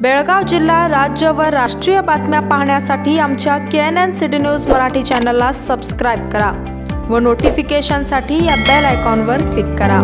बेळगाव जिल्हा राज्य व राष्ट्रीय बातम्या पाहण्यासाठी आमच्या K N N city news Marathi चॅनलला सबस्क्राईब करा व नोटिफिकेशनसाठी या बेल आयकॉनवर क्लिक करा.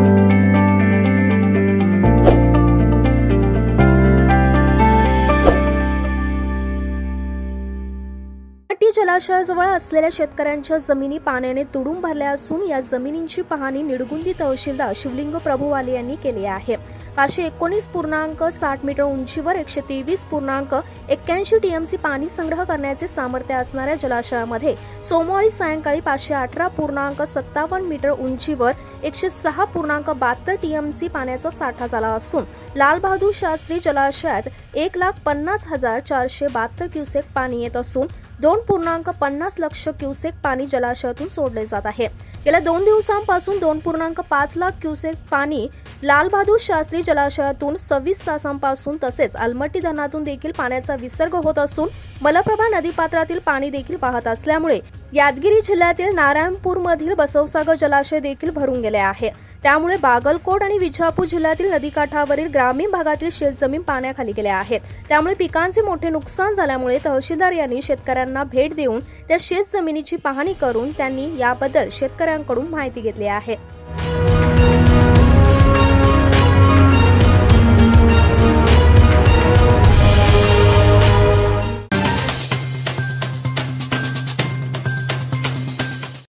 टी जलाशयाजवळ असलेल्या शेतकऱ्यांच्या जमिनी पाण्याने तुडून भरल्या असून या जमिनींची पाहणी निडगुंदी तहसीलदार शिवलिंग प्रभुवाले यांनी केली आहे. पाचशे एकोणीस पूर्णांक साठ मीटर उंचीवर एकशे तेवीस पूर्णांक एक्क्याऐंशी टीएमसी पाणी संग्रह करण्याचे सामर्थ्य असणाऱ्या जलाशयामध्ये सोमवारी सायंकाळी पाचशे अठरा पूर्णांक सत्तावन्न मीटर उंचीवर एकशे सहा पूर्णांक बहात्तर टीएमसी पाण्याचा साठा झाला असून लालबहादूर शास्त्री जलाशयात एक लाख पन्नास हजार चारशे बहात्तर क्युसेक पाणी येत असून दोन पूर्णांक पन्नास लक्ष क्युसेक पाणी जलाशयातून सोडले जात आहे. गेल्या दोन दिवसांपासून दोन पूर्णांक पाच लाख क्युसेक पाणी लालबहादूर शास्त्री जलाशयातून सव्वीस तासांपासून तसेच अलमट्टी धरणातून देखील पाण्याचा विसर्ग होत असून मलप्रभा नदीपात्रातील पाणी देखील वाहत असल्यामुळे यादगिरी जिल्ह्यातील नारायणपूरमधील बसवसागर जलाशय देखील भरून गेले आहे. त्यामुळे बागलकोट आणि विजापूर जिल्ह्यातील नदीकाठावरील ग्रामीण भागातील शेतजमीन पाण्याखाली गेल्या आहेत. त्यामुळे पिकांचे मोठे नुकसान झाल्यामुळे तहसीलदार यांनी शेतकऱ्यांना भेट देऊन त्या शेतजमिनीची पाहणी करून त्यांनी याबद्दल शेतकऱ्यांकडून माहिती घेतली आहे.